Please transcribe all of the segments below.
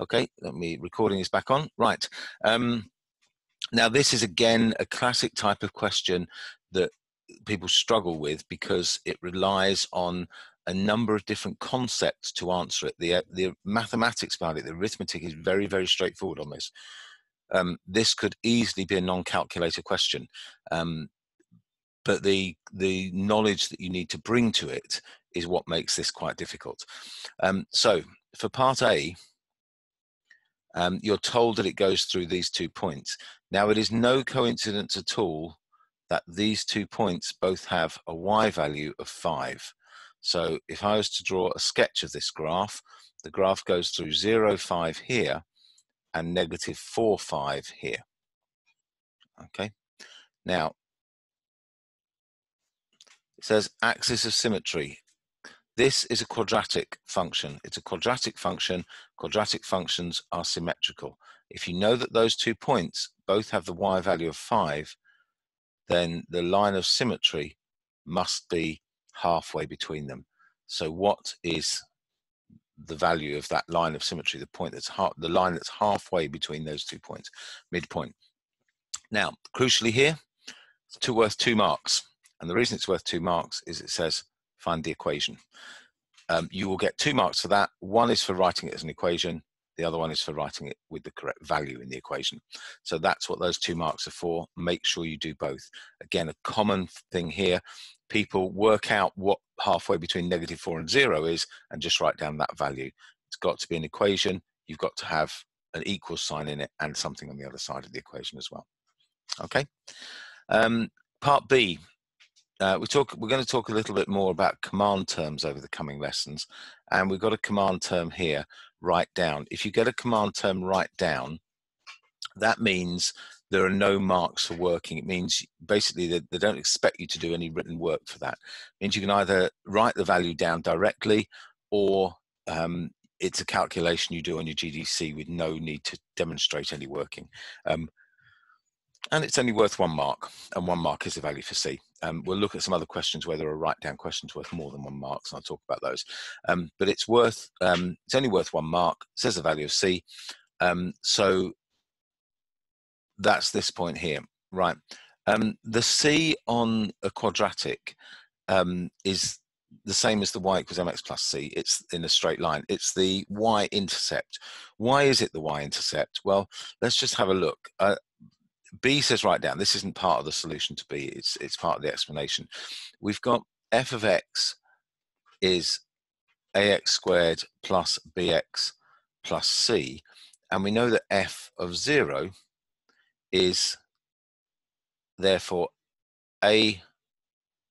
Okay, let me, recording is back on. Right. Um, now, this is again a classic type of question that people struggle with because it relies on a number of different concepts to answer it. The, the mathematics about it, the arithmetic is very, very straightforward on this. Um, this could easily be a non-calculator question, um, but the the knowledge that you need to bring to it is what makes this quite difficult. Um, so for part A, um, you're told that it goes through these two points. Now it is no coincidence at all that these two points both have a y value of 5. So if I was to draw a sketch of this graph, the graph goes through 0, 5 here and negative 4, 5 here. Okay, now it says axis of symmetry. This is a quadratic function. It's a quadratic function. Quadratic functions are symmetrical. If you know that those two points both have the y value of 5, then the line of symmetry must be halfway between them. So what is the value of that line of symmetry, the point that's the line that's halfway between those two points, midpoint. Now, crucially here, it's two worth two marks. And the reason it's worth two marks is it says find the equation. Um, you will get two marks for that. One is for writing it as an equation. The other one is for writing it with the correct value in the equation. So that's what those two marks are for. Make sure you do both. Again, a common thing here, people work out what halfway between negative four and zero is and just write down that value. It's got to be an equation. You've got to have an equal sign in it and something on the other side of the equation as well. Okay. Um, part B, uh, we talk, we're going to talk a little bit more about command terms over the coming lessons. And we've got a command term here, write down. If you get a command term write down, that means there are no marks for working. It means basically that they don't expect you to do any written work for that. It means you can either write the value down directly or um, it's a calculation you do on your GDC with no need to demonstrate any working. Um, and it's only worth one mark, and one mark is the value for C. Um, we'll look at some other questions where there are write-down questions worth more than one mark, and I'll talk about those. Um, but it's worth, um, it's only worth one mark. It says the value of C. Um, so that's this point here, right? Um, the C on a quadratic um, is the same as the y equals mx plus c. It's in a straight line. It's the y-intercept. Why is it the y-intercept? Well, let's just have a look. Uh, B says write down. This isn't part of the solution to B. It's it's part of the explanation. We've got f of x is ax squared plus bx plus c, and we know that f of zero is therefore a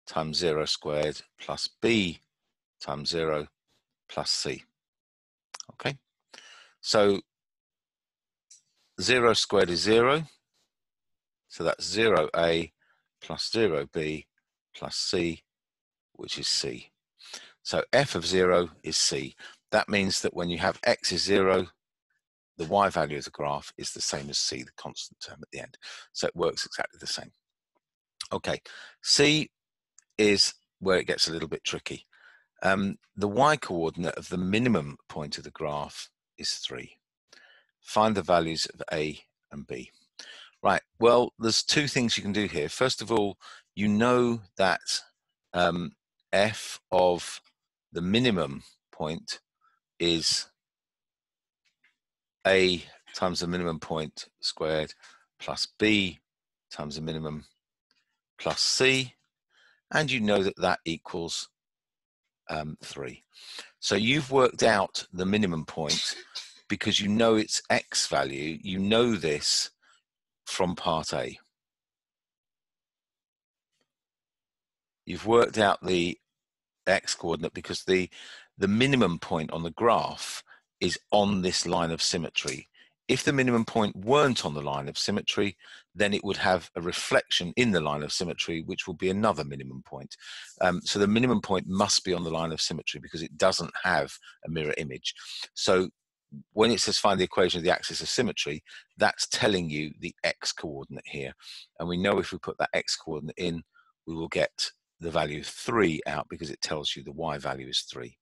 times zero squared plus b times zero plus c. Okay, so zero squared is zero so that's 0a plus 0b plus c, which is c. So f of 0 is c. That means that when you have x is 0, the y value of the graph is the same as c, the constant term at the end. So it works exactly the same. Okay, c is where it gets a little bit tricky. Um, the y-coordinate of the minimum point of the graph is 3. Find the values of a and b. Right. Well, there's two things you can do here. First of all, you know that um, f of the minimum point is a times the minimum point squared plus b times the minimum plus c, and you know that that equals um, 3. So you've worked out the minimum point because you know its x value, you know this from part A. You've worked out the x coordinate because the, the minimum point on the graph is on this line of symmetry. If the minimum point weren't on the line of symmetry, then it would have a reflection in the line of symmetry, which will be another minimum point. Um, so the minimum point must be on the line of symmetry because it doesn't have a mirror image. So when it says find the equation of the axis of symmetry, that's telling you the x coordinate here. And we know if we put that x coordinate in, we will get the value 3 out because it tells you the y value is 3.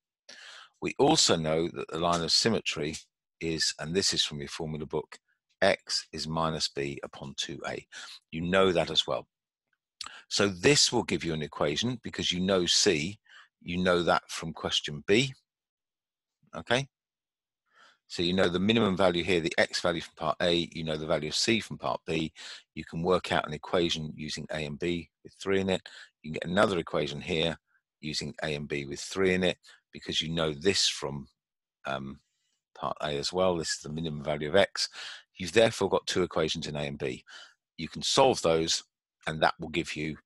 We also know that the line of symmetry is, and this is from your formula book, x is minus b upon 2a. You know that as well. So this will give you an equation because you know c, you know that from question b, okay? So you know the minimum value here, the x value from part A, you know the value of c from part B. You can work out an equation using A and B with three in it. You can get another equation here using A and B with three in it because you know this from um, part A as well. This is the minimum value of x. You've therefore got two equations in A and B. You can solve those and that will give you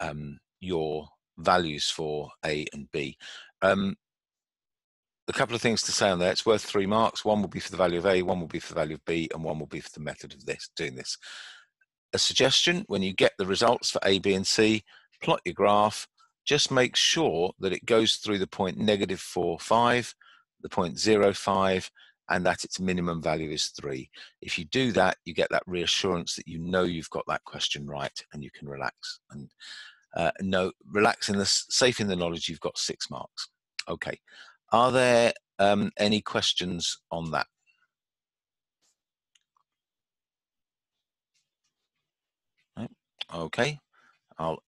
um, your values for A and B. Um, a couple of things to say on there. It's worth three marks. One will be for the value of A, one will be for the value of B, and one will be for the method of this, doing this. A suggestion, when you get the results for A, B, and C, plot your graph. Just make sure that it goes through the point negative 4, 5, the point 0, 5, and that its minimum value is 3. If you do that, you get that reassurance that you know you've got that question right and you can relax. And uh, no, relax in the, safe in the knowledge you've got six marks. Okay. Are there um, any questions on that? Okay, I'll